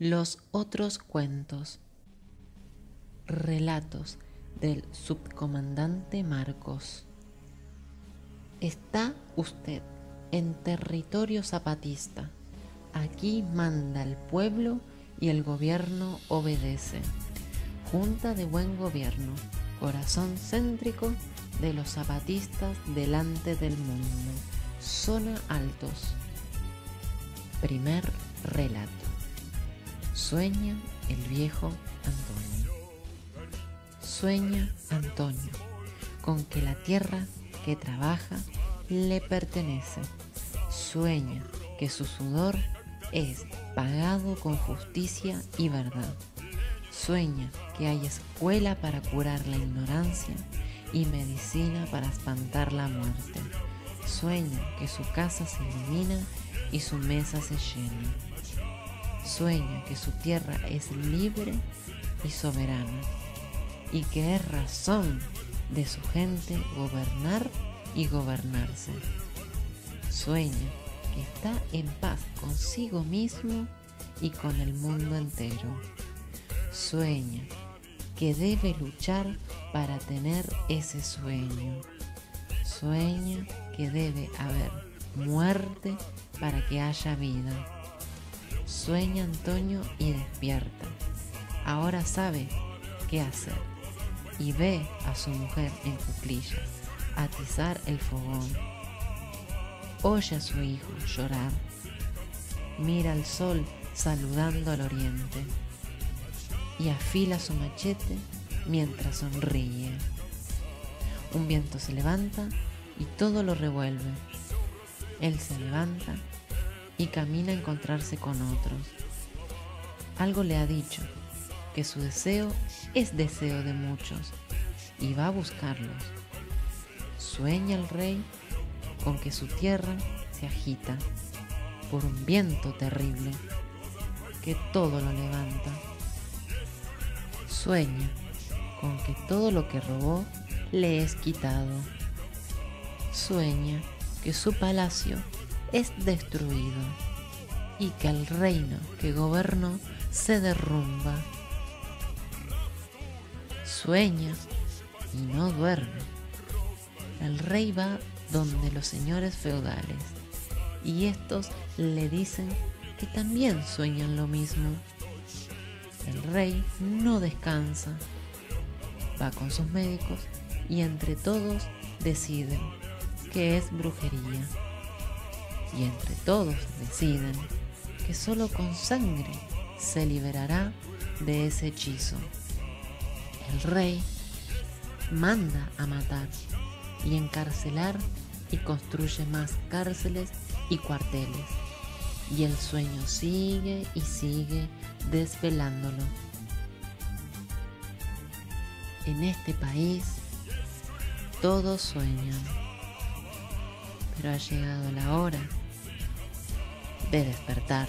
Los otros cuentos. Relatos del subcomandante Marcos. Está usted en territorio zapatista. Aquí manda el pueblo y el gobierno obedece. Junta de buen gobierno, corazón céntrico de los zapatistas delante del mundo. Zona Altos. Primer relato. Sueña el viejo Antonio. Sueña Antonio con que la tierra que trabaja le pertenece. Sueña que su sudor es pagado con justicia y verdad. Sueña que hay escuela para curar la ignorancia y medicina para espantar la muerte. Sueña que su casa se ilumina y su mesa se llena. Sueña que su tierra es libre y soberana y que es razón de su gente gobernar y gobernarse. Sueña que está en paz consigo mismo y con el mundo entero. Sueña que debe luchar para tener ese sueño. Sueña que debe haber muerte para que haya vida. Sueña Antonio y despierta. Ahora sabe qué hacer y ve a su mujer en cuclillas atizar el fogón. Oye a su hijo llorar. Mira al sol saludando al oriente y afila su machete mientras sonríe. Un viento se levanta y todo lo revuelve. Él se levanta y camina a encontrarse con otros. Algo le ha dicho, que su deseo es deseo de muchos y va a buscarlos. Sueña el rey con que su tierra se agita por un viento terrible que todo lo levanta. Sueña con que todo lo que robó le es quitado. Sueña que su palacio es destruido y que el reino que gobernó se derrumba. Sueña y no duerme. El rey va donde los señores feudales y estos le dicen que también sueñan lo mismo. El rey no descansa, va con sus médicos y entre todos deciden que es brujería. Y entre todos deciden que solo con sangre se liberará de ese hechizo. El rey manda a matar y encarcelar y construye más cárceles y cuarteles. Y el sueño sigue y sigue desvelándolo. En este país todos sueñan, pero ha llegado la hora de despertar.